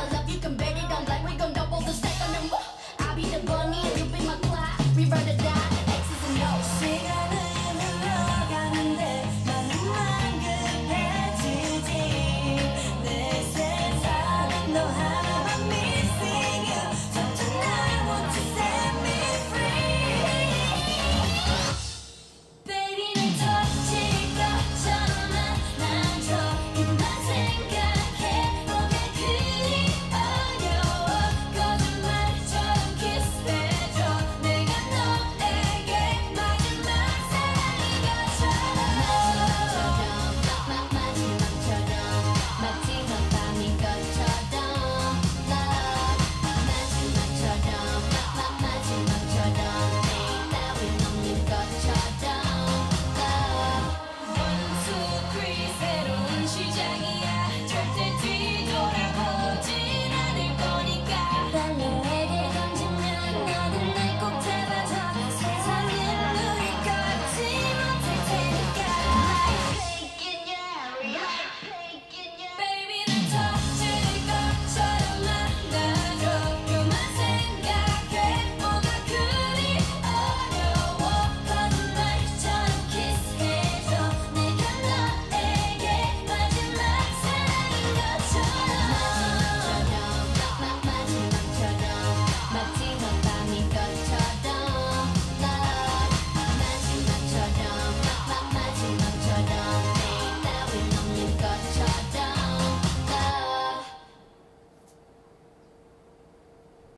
my love, you can